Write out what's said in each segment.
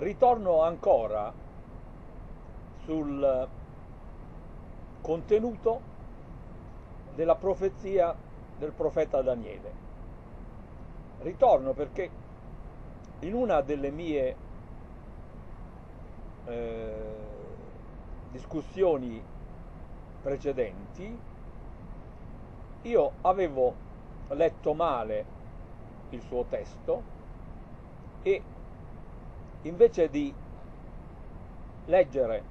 ritorno ancora sul contenuto della profezia del profeta Daniele. Ritorno perché in una delle mie eh, discussioni precedenti io avevo letto male il suo testo e invece di leggere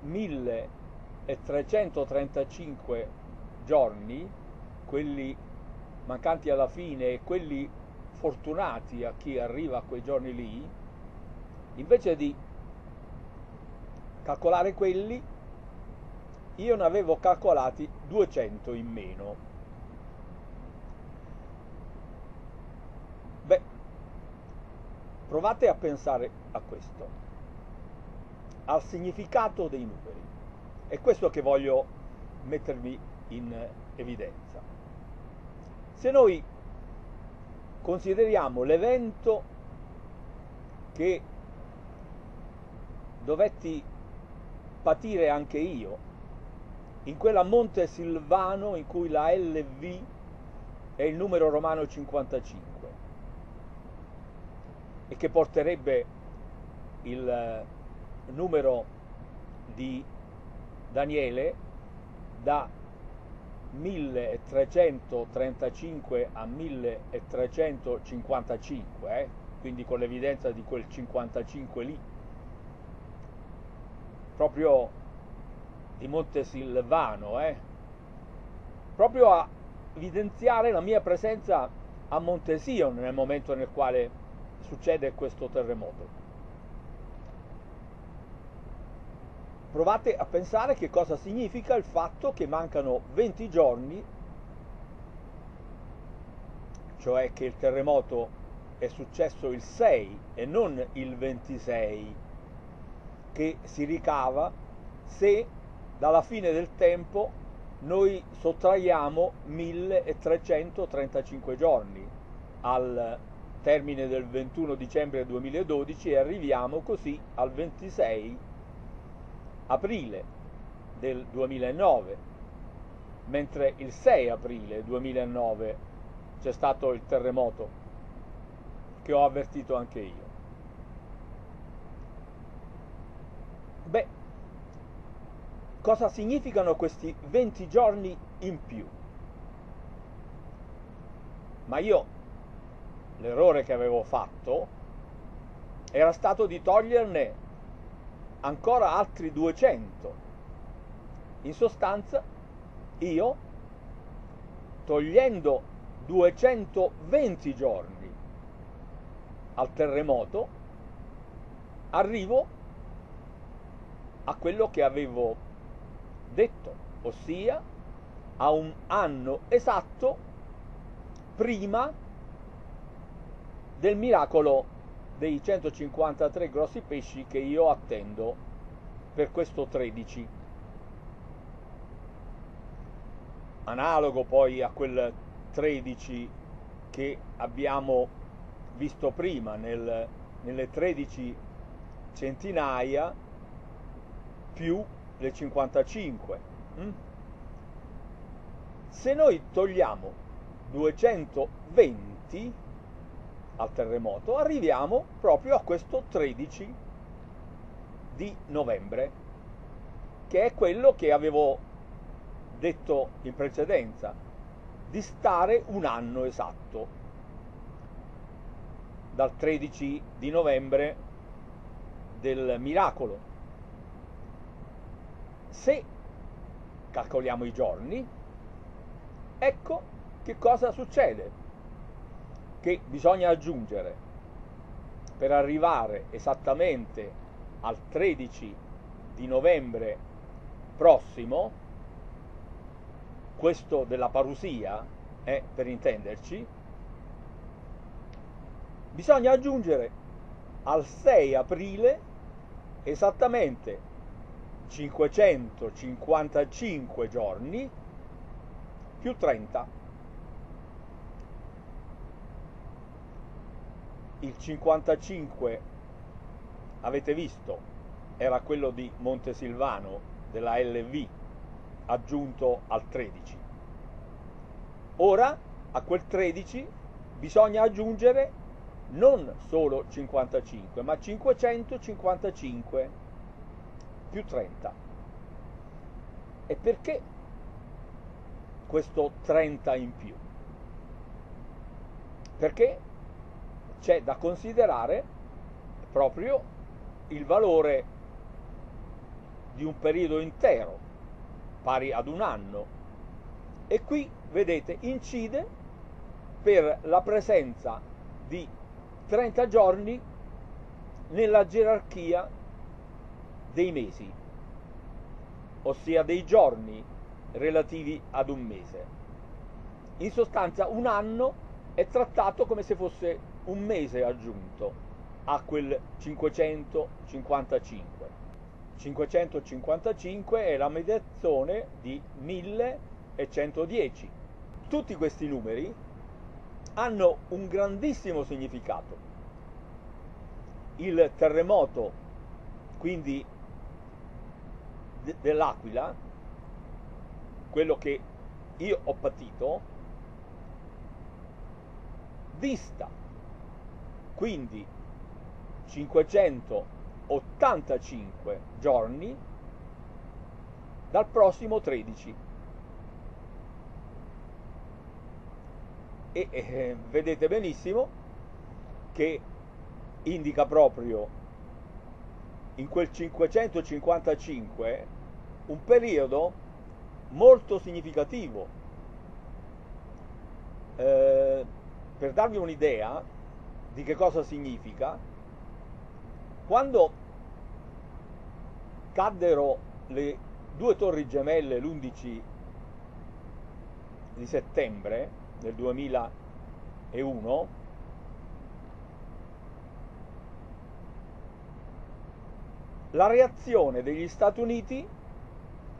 1335 giorni, quelli mancanti alla fine e quelli fortunati a chi arriva a quei giorni lì, invece di calcolare quelli, io ne avevo calcolati 200 in meno. Beh, provate a pensare a questo, al significato dei numeri. È questo che voglio mettervi in evidenza. Se noi consideriamo l'evento che dovetti patire anche io in quella Monte Silvano in cui la LV è il numero romano 55 e che porterebbe il numero di Daniele da 1335 a 1355, eh? quindi con l'evidenza di quel 55 lì, proprio di Montesilvano, eh? proprio a evidenziare la mia presenza a Montesion nel momento nel quale succede questo terremoto. Provate a pensare che cosa significa il fatto che mancano 20 giorni, cioè che il terremoto è successo il 6 e non il 26, che si ricava se dalla fine del tempo noi sottraiamo 1335 giorni al termine del 21 dicembre 2012 e arriviamo così al 26 aprile del 2009, mentre il 6 aprile 2009 c'è stato il terremoto che ho avvertito anche io. Beh, cosa significano questi 20 giorni in più? Ma io l'errore che avevo fatto era stato di toglierne ancora altri 200. In sostanza, io, togliendo 220 giorni al terremoto, arrivo a quello che avevo detto, ossia a un anno esatto prima del miracolo dei 153 grossi pesci che io attendo per questo 13. Analogo poi a quel 13 che abbiamo visto prima nel, nelle 13 centinaia più le 55. Mm? Se noi togliamo 220 al terremoto, arriviamo proprio a questo 13 di novembre, che è quello che avevo detto in precedenza, di stare un anno esatto, dal 13 di novembre del miracolo. Se calcoliamo i giorni, ecco che cosa succede che bisogna aggiungere per arrivare esattamente al 13 di novembre prossimo, questo della parusia, è per intenderci, bisogna aggiungere al 6 aprile esattamente 555 giorni più 30 il 55 avete visto era quello di Montesilvano della LV aggiunto al 13. Ora a quel 13 bisogna aggiungere non solo 55 ma 555 più 30. E perché questo 30 in più? Perché c'è da considerare proprio il valore di un periodo intero, pari ad un anno. E qui, vedete, incide per la presenza di 30 giorni nella gerarchia dei mesi, ossia dei giorni relativi ad un mese. In sostanza un anno è trattato come se fosse un mese aggiunto a quel 555. 555 è la mediazione di 1110. Tutti questi numeri hanno un grandissimo significato. Il terremoto, quindi dell'Aquila, quello che io ho patito, dista quindi 585 giorni dal prossimo 13 e eh, vedete benissimo che indica proprio in quel 555 un periodo molto significativo. Eh, per darvi un'idea di che cosa significa? Quando caddero le due torri gemelle l'11 di settembre del 2001 la reazione degli Stati Uniti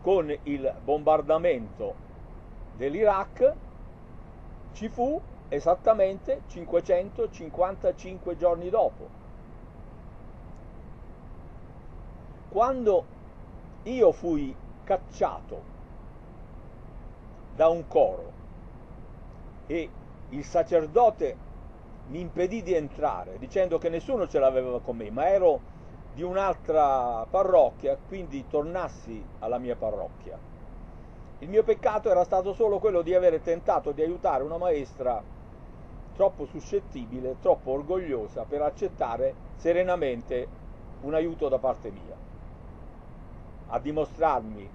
con il bombardamento dell'Iraq ci fu esattamente 555 giorni dopo. Quando io fui cacciato da un coro e il sacerdote mi impedì di entrare dicendo che nessuno ce l'aveva con me, ma ero di un'altra parrocchia, quindi tornassi alla mia parrocchia. Il mio peccato era stato solo quello di avere tentato di aiutare una maestra troppo suscettibile, troppo orgogliosa per accettare serenamente un aiuto da parte mia, a dimostrarmi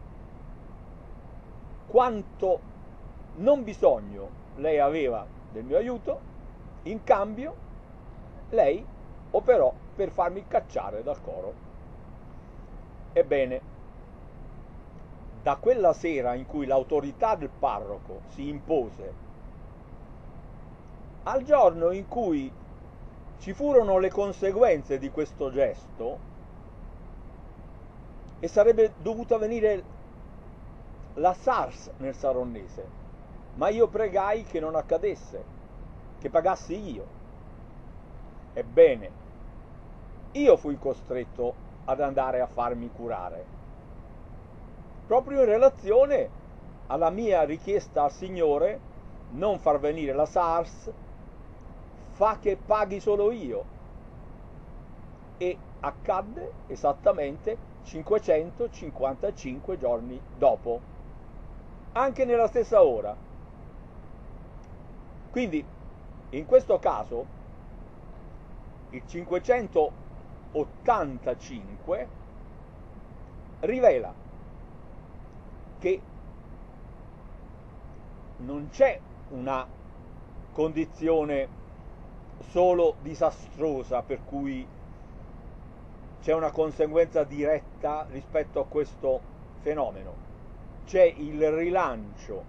quanto non bisogno lei aveva del mio aiuto, in cambio lei operò per farmi cacciare dal coro. Ebbene, da quella sera in cui l'autorità del parroco si impose al giorno in cui ci furono le conseguenze di questo gesto e sarebbe dovuta venire la SARS nel Saronnese, ma io pregai che non accadesse, che pagassi io. Ebbene, io fui costretto ad andare a farmi curare, proprio in relazione alla mia richiesta al Signore non far venire la SARS fa che paghi solo io. E accadde esattamente 555 giorni dopo, anche nella stessa ora. Quindi, in questo caso, il 585 rivela che non c'è una condizione solo disastrosa per cui c'è una conseguenza diretta rispetto a questo fenomeno. C'è il rilancio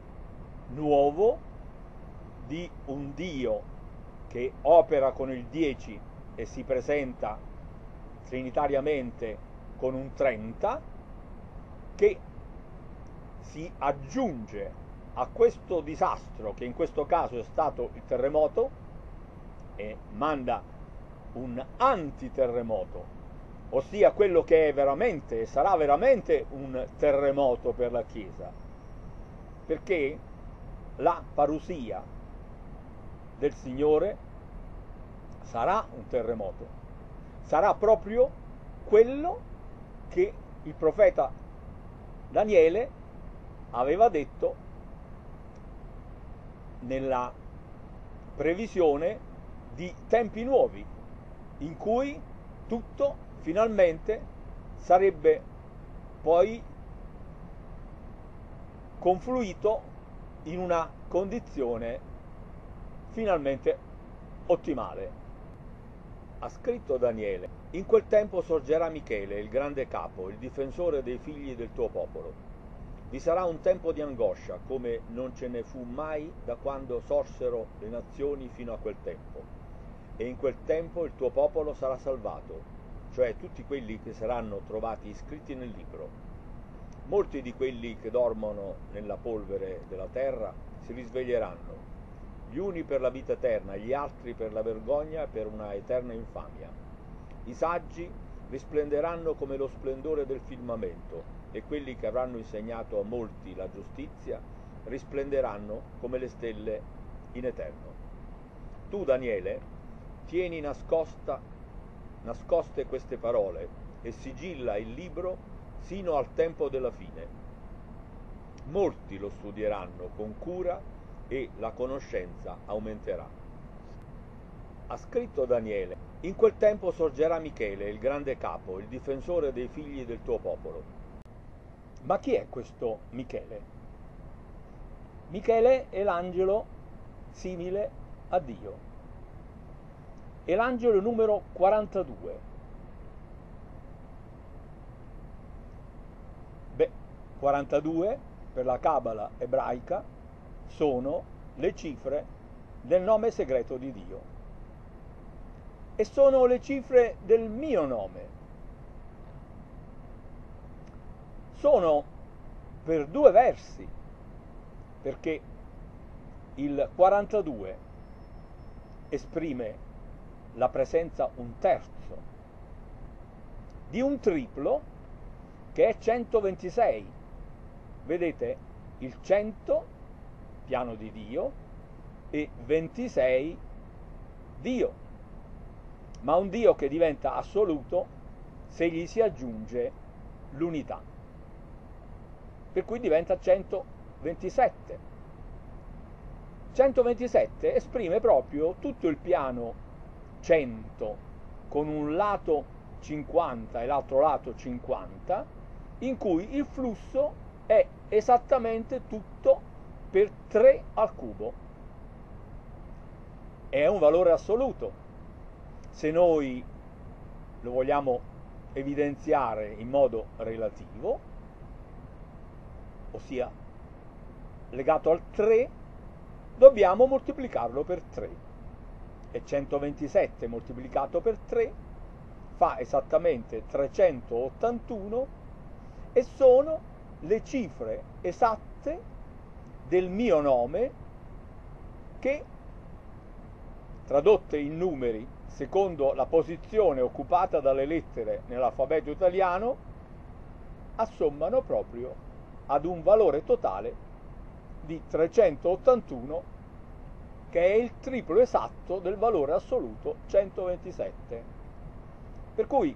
nuovo di un Dio che opera con il 10 e si presenta trinitariamente con un 30 che si aggiunge a questo disastro che in questo caso è stato il terremoto e manda un antiterremoto, ossia quello che è veramente e sarà veramente un terremoto per la Chiesa, perché la parusia del Signore sarà un terremoto, sarà proprio quello che il profeta Daniele aveva detto nella previsione di tempi nuovi, in cui tutto finalmente sarebbe poi confluito in una condizione finalmente ottimale. Ha scritto Daniele, in quel tempo sorgerà Michele, il grande capo, il difensore dei figli del tuo popolo. Vi sarà un tempo di angoscia, come non ce ne fu mai da quando sorsero le nazioni fino a quel tempo. E in quel tempo il tuo popolo sarà salvato, cioè tutti quelli che saranno trovati iscritti nel libro. Molti di quelli che dormono nella polvere della terra si risveglieranno, gli uni per la vita eterna, gli altri per la vergogna e per una eterna infamia. I saggi risplenderanno come lo splendore del firmamento e quelli che avranno insegnato a molti la giustizia risplenderanno come le stelle in eterno. Tu, Daniele, tieni nascosta nascoste queste parole e sigilla il libro sino al tempo della fine. Molti lo studieranno con cura e la conoscenza aumenterà. Ha scritto Daniele, in quel tempo sorgerà Michele, il grande capo, il difensore dei figli del tuo popolo. Ma chi è questo Michele? Michele è l'angelo simile a Dio e l'angelo numero 42. Beh, 42 per la cabala ebraica sono le cifre del nome segreto di Dio e sono le cifre del mio nome. Sono per due versi, perché il 42 esprime la presenza un terzo di un triplo che è 126. Vedete il 100 piano di Dio e 26 Dio, ma un Dio che diventa assoluto se gli si aggiunge l'unità. Per cui diventa 127. 127 esprime proprio tutto il piano 100 con un lato 50 e l'altro lato 50 in cui il flusso è esattamente tutto per 3 al cubo. È un valore assoluto. Se noi lo vogliamo evidenziare in modo relativo, ossia legato al 3, dobbiamo moltiplicarlo per 3 e 127 moltiplicato per 3 fa esattamente 381 e sono le cifre esatte del mio nome che tradotte in numeri secondo la posizione occupata dalle lettere nell'alfabeto italiano assommano proprio ad un valore totale di 381 che è il triplo esatto del valore assoluto 127. Per cui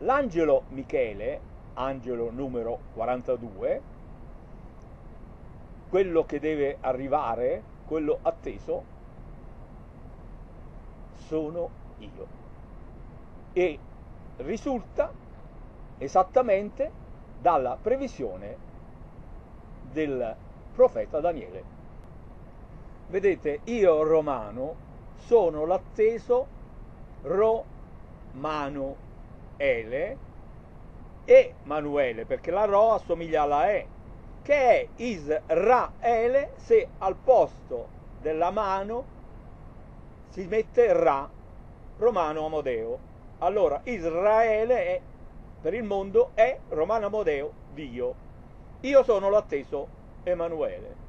l'angelo Michele, angelo numero 42, quello che deve arrivare, quello atteso, sono io. E risulta esattamente dalla previsione del profeta Daniele. Vedete, io romano sono l'atteso romano ele e Manuele, perché la Ro assomiglia alla E, che è Israele se al posto della mano si mette Ra, Romano Amodeo. Allora Israele è, per il mondo è Romano Amodeo, Dio. Io sono l'atteso Emanuele.